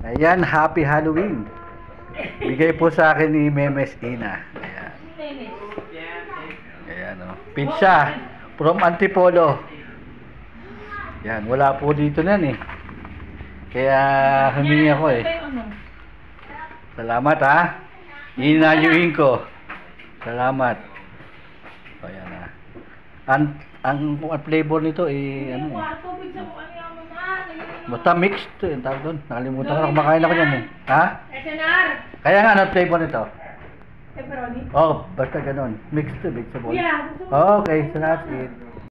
Ayan, happy Halloween. Bigay po sa akin ni Memes Ina. Ayan. Ayan, oh. Pizza from Antipolo. Yan, wala po dito nan eh. Kaya humingi ako eh. Salamat ha. Inayuin ko. Salamat. Ayan na. Ang, ang, ang flavor nito eh, ano eh. Basta mixed to yung tawag doon. Nakalimutan ko na kumakain ako yan eh. Ha? SNR! Kaya nga, ano flavor nito? Pepperoni? Oh, basta ganun. Mixed to vegetable. Yeah. Okay, so that's it.